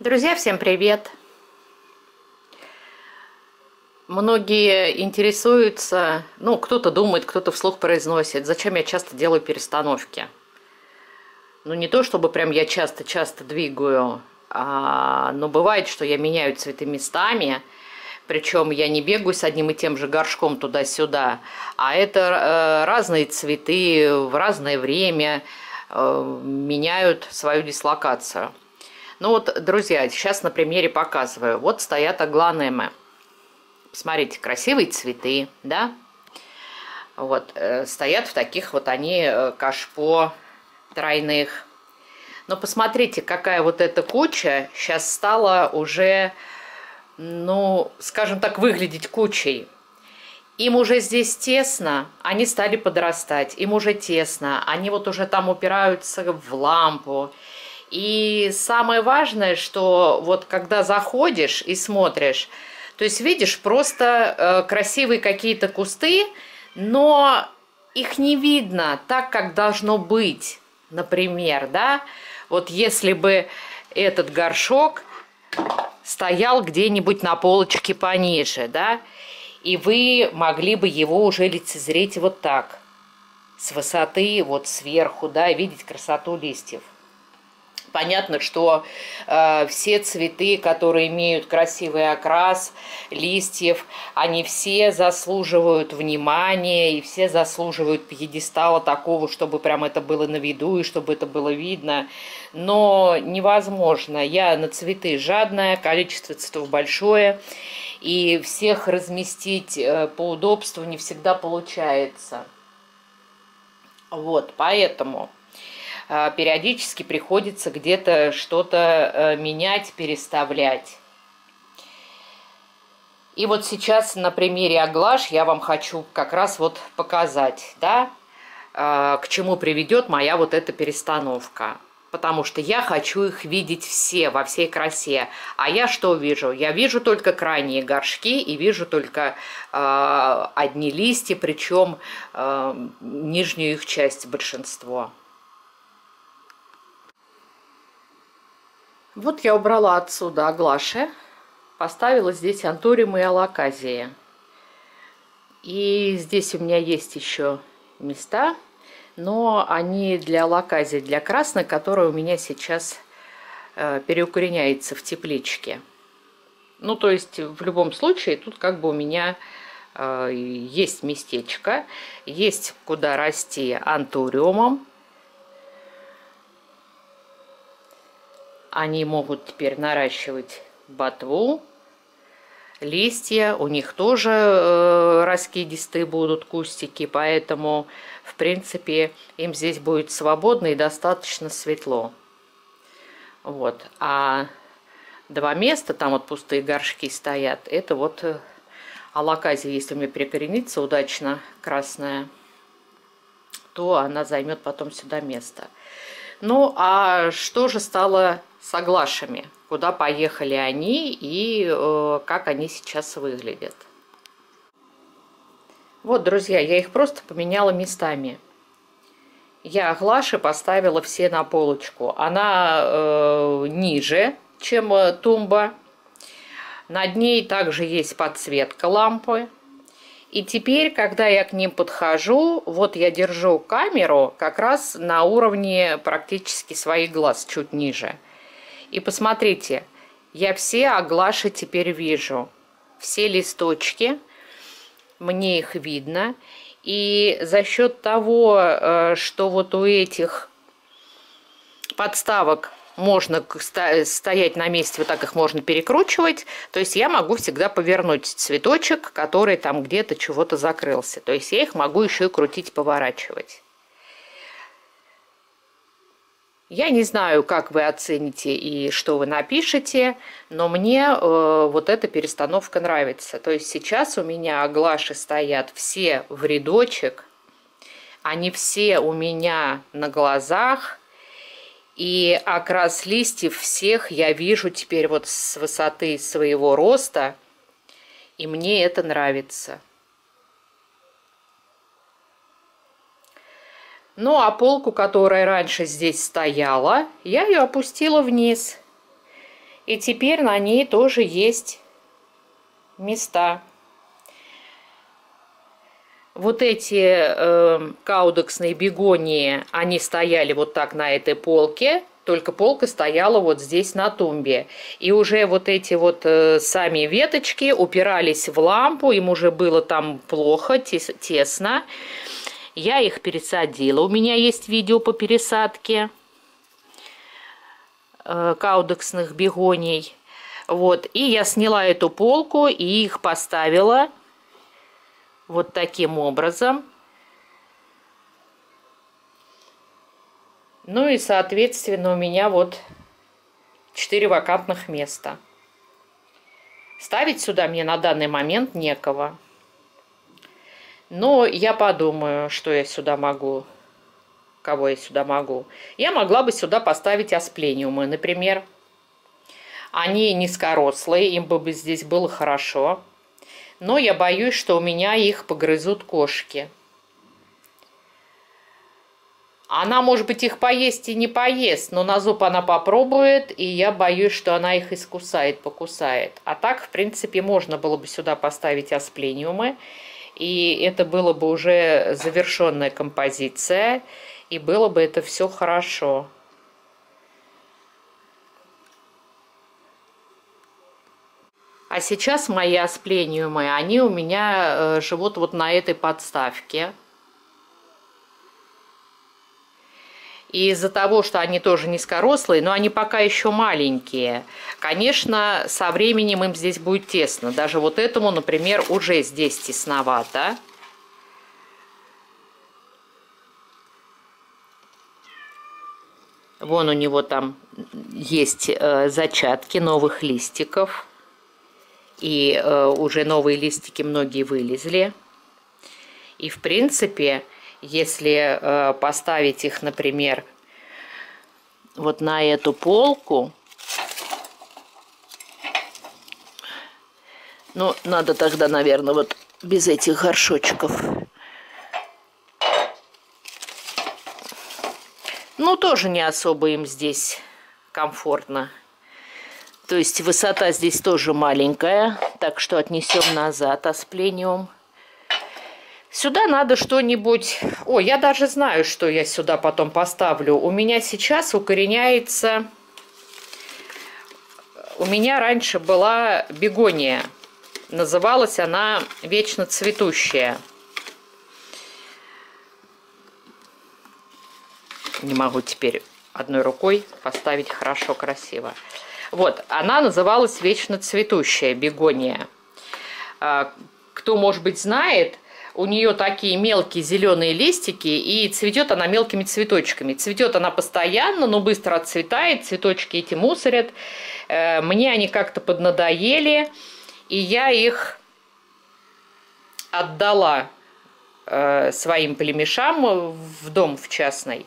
Друзья, всем привет! Многие интересуются, ну, кто-то думает, кто-то вслух произносит, зачем я часто делаю перестановки. Ну, не то, чтобы прям я часто-часто двигаю, а, но бывает, что я меняю цветы местами, причем я не бегаю с одним и тем же горшком туда-сюда, а это э, разные цветы в разное время э, меняют свою дислокацию. Ну вот, друзья, сейчас на примере показываю. Вот стоят агланемы. Посмотрите, красивые цветы, да? Вот, э, стоят в таких вот они э, кашпо тройных. Но посмотрите, какая вот эта куча сейчас стала уже, ну, скажем так, выглядеть кучей. Им уже здесь тесно, они стали подрастать, им уже тесно, они вот уже там упираются в лампу. И самое важное, что вот когда заходишь и смотришь, то есть видишь просто э, красивые какие-то кусты, но их не видно так, как должно быть. Например, да, вот если бы этот горшок стоял где-нибудь на полочке пониже, да, и вы могли бы его уже лицезреть вот так, с высоты, вот сверху, да, и видеть красоту листьев. Понятно, что э, все цветы, которые имеют красивый окрас листьев, они все заслуживают внимания и все заслуживают пьедестала такого, чтобы прям это было на виду и чтобы это было видно. Но невозможно. Я на цветы жадная, количество цветов большое, и всех разместить э, по удобству не всегда получается. Вот, поэтому периодически приходится где-то что-то э, менять, переставлять. И вот сейчас на примере оглаш я вам хочу как раз вот показать, да, а, к чему приведет моя вот эта перестановка. Потому что я хочу их видеть все, во всей красе. А я что вижу? Я вижу только крайние горшки и вижу только э, одни листья, причем э, нижнюю их часть большинство. Вот я убрала отсюда аглаши, поставила здесь антуриум и алаказия. И здесь у меня есть еще места, но они для алаказии, для красной, которая у меня сейчас э, переукореняется в тепличке. Ну, то есть, в любом случае, тут как бы у меня э, есть местечко, есть куда расти антуриумом, Они могут теперь наращивать ботву, листья, у них тоже э, раскидистые будут кустики, поэтому, в принципе, им здесь будет свободно и достаточно светло. Вот, а два места, там вот пустые горшки стоят, это вот э, алаказия, если у меня перекоренится удачно красная, то она займет потом сюда место. Ну, а что же стало с оглашами? Куда поехали они и э, как они сейчас выглядят? Вот, друзья, я их просто поменяла местами. Я оглаши поставила все на полочку. Она э, ниже, чем э, тумба. Над ней также есть подсветка лампы. И теперь, когда я к ним подхожу, вот я держу камеру как раз на уровне практически своих глаз, чуть ниже. И посмотрите, я все оглаши теперь вижу. Все листочки, мне их видно. И за счет того, э, что вот у этих подставок можно стоять на месте, вот так их можно перекручивать. То есть я могу всегда повернуть цветочек, который там где-то чего-то закрылся. То есть я их могу еще и крутить, поворачивать. Я не знаю, как вы оцените и что вы напишете, но мне э, вот эта перестановка нравится. То есть сейчас у меня глаши стоят все в рядочек, они все у меня на глазах, и окрас листьев всех я вижу теперь вот с высоты своего роста, и мне это нравится. Ну, а полку, которая раньше здесь стояла, я ее опустила вниз. И теперь на ней тоже есть места. Вот эти э, каудексные бегонии, они стояли вот так на этой полке, только полка стояла вот здесь на тумбе. И уже вот эти вот э, сами веточки упирались в лампу, им уже было там плохо, тес тесно. Я их пересадила. У меня есть видео по пересадке э, каудексных бегоний. Вот, и я сняла эту полку и их поставила вот таким образом. Ну и, соответственно, у меня вот 4 вакантных места. Ставить сюда мне на данный момент некого. Но я подумаю, что я сюда могу, кого я сюда могу. Я могла бы сюда поставить асплениумы, например. Они низкорослые, им бы здесь было хорошо. Но я боюсь, что у меня их погрызут кошки. Она, может быть, их поесть и не поест, но на зуб она попробует, и я боюсь, что она их искусает, покусает. А так, в принципе, можно было бы сюда поставить асплениумы, и это было бы уже завершенная композиция, и было бы это все хорошо. А сейчас мои асплениумы, они у меня э, живут вот на этой подставке. И из-за того, что они тоже низкорослые, но они пока еще маленькие, конечно, со временем им здесь будет тесно. Даже вот этому, например, уже здесь тесновато. Вон у него там есть э, зачатки новых листиков. И э, уже новые листики многие вылезли. И в принципе если э, поставить их, например, вот на эту полку, ну, надо тогда, наверное, вот без этих горшочков. Ну, тоже не особо им здесь комфортно. То есть высота здесь тоже маленькая, так что отнесем назад асплениум. Сюда надо что-нибудь... О, я даже знаю, что я сюда потом поставлю. У меня сейчас укореняется... У меня раньше была бегония. Называлась она «Вечно цветущая». Не могу теперь одной рукой поставить хорошо, красиво. Вот, она называлась «Вечно цветущая бегония». А, кто, может быть, знает, у нее такие мелкие зеленые листики, и цветет она мелкими цветочками. Цветет она постоянно, но быстро отцветает, цветочки эти мусорят. Э, мне они как-то поднадоели, и я их отдала э, своим племешам в дом в частный.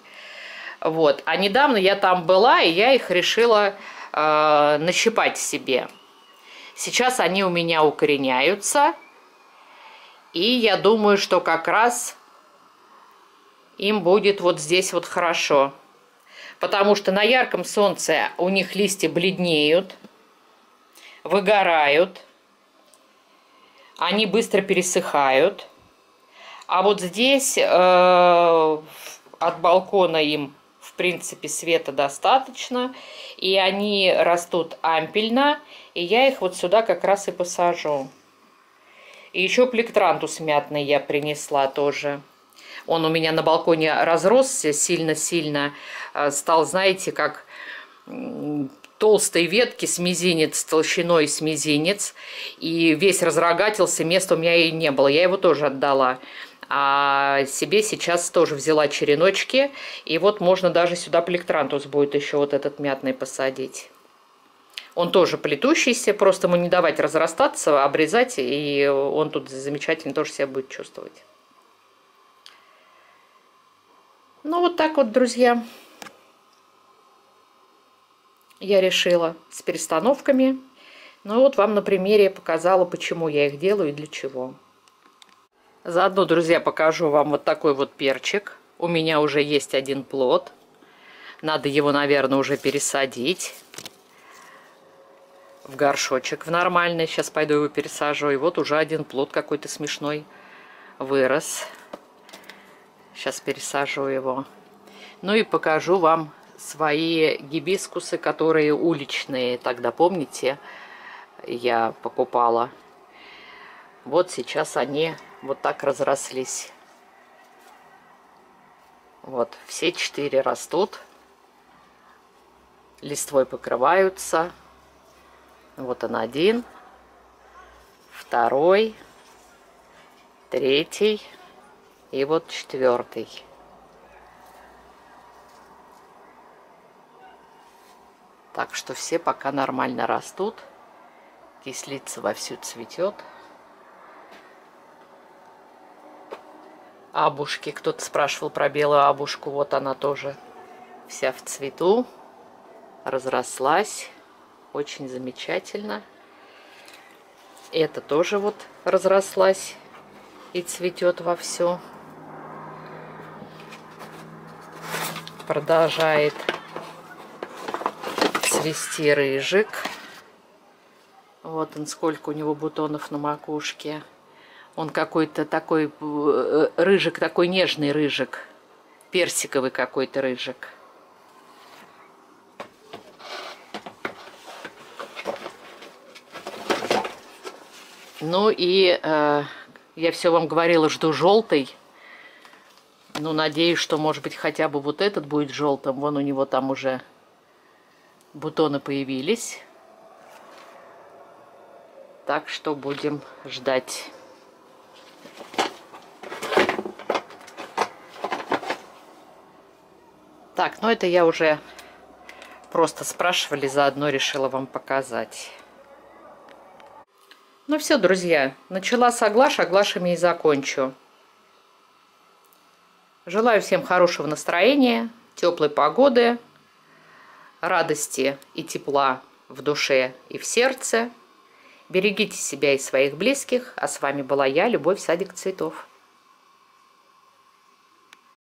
Вот. А недавно я там была, и я их решила э, нащипать себе. Сейчас они у меня укореняются – и я думаю, что как раз им будет вот здесь вот хорошо. Потому что на ярком солнце у них листья бледнеют, выгорают, они быстро пересыхают. А вот здесь э, от балкона им, принципе, света достаточно. И они растут ампельно. И я их вот сюда как раз и посажу. И еще плектрантус мятный я принесла тоже. Он у меня на балконе разросся сильно-сильно. А, стал, знаете, как толстой ветки с мизинец, толщиной с мизинец. И весь разрогатился, места у меня и не было. Я его тоже отдала. А себе сейчас тоже взяла череночки. И вот можно даже сюда плектрантус будет еще вот этот мятный посадить. Он тоже плетущийся, просто ему не давать разрастаться, обрезать, и он тут замечательно тоже себя будет чувствовать. Ну, вот так вот, друзья, я решила с перестановками. Ну, вот вам на примере показала, почему я их делаю и для чего. Заодно, друзья, покажу вам вот такой вот перчик. У меня уже есть один плод. Надо его, наверное, уже пересадить. в горшочек в нормальный. Сейчас пойду его пересажу. И вот уже один плод какой-то смешной вырос. Сейчас пересажу его. Ну и покажу вам свои гибискусы, которые уличные. Тогда, помните, я покупала. Вот сейчас они вот так разрослись. Вот, все четыре растут. Листвой покрываются. Вот он один, второй, третий и вот четвертый. Так что все пока нормально растут. Кислица вовсю цветет. Абушки. Кто-то спрашивал про белую абушку. Вот она тоже вся в цвету. Разрослась. Очень замечательно. Это тоже вот разрослась и цветет вовсю. Продолжает цвести рыжик. Вот он, сколько у него бутонов на макушке. Он какой-то такой, э, рыжик, такой нежный рыжик. Персиковый какой-то рыжик. Ну и э, я все вам говорила, жду желтый. Ну, надеюсь, что, может быть, хотя бы вот этот будет желтым. Вон у него там уже бутоны появились. Так что будем ждать. Так, ну это я уже просто спрашивали, заодно решила вам показать. Ну все, друзья, начала с Аглаш, Аглашами и закончу. Желаю всем хорошего настроения, теплой погоды, радости и тепла в душе и в сердце. Берегите себя и своих близких. А с вами была я, Любовь Садик Цветов.